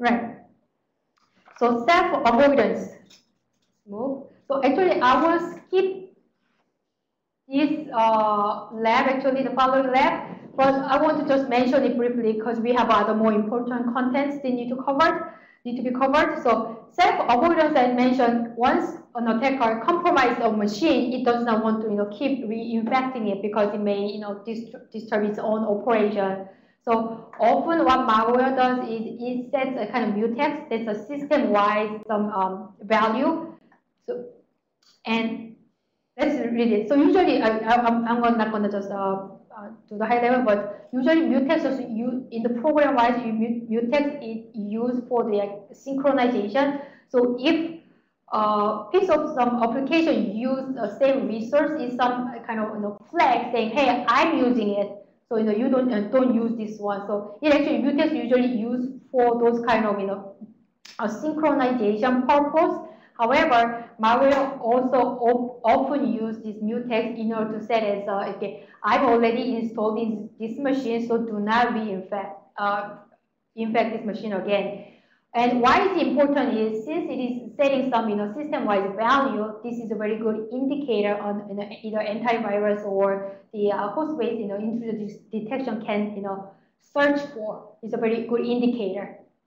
Right. So self-avoidance. Move. So actually, I will skip this uh, lab, actually the following lab, but I want to just mention it briefly because we have other more important contents they need to cover, need to be covered. So self-avoidance, I mentioned, once an attacker compromises a machine, it does not want to, you know, keep reinfecting it because it may, you know, disturb its own operation. So often what malware does is it sets a kind of mutex that's a system-wide some um, value. So and let's read it. So usually I, am not going to just uh, uh, do the high level, but usually mutex is you in the program-wise mutex is used for the like, synchronization. So if uh, piece of some application use the same resource is some kind of you know, flag saying, hey, I'm using it. So you know you don't uh, don't use this one. So it actually mutex usually used for those kind of you know a synchronization purpose. However, malware also often use this mutex in order to set as uh, okay, I've already installed this, this machine, so do not reinfect uh, infect this machine again. And why it's important is since it is setting some you know system-wide value, this is a very good indicator on you know, either antivirus or the uh, host-based you know intrusion detection can you know search for. It's a very good indicator.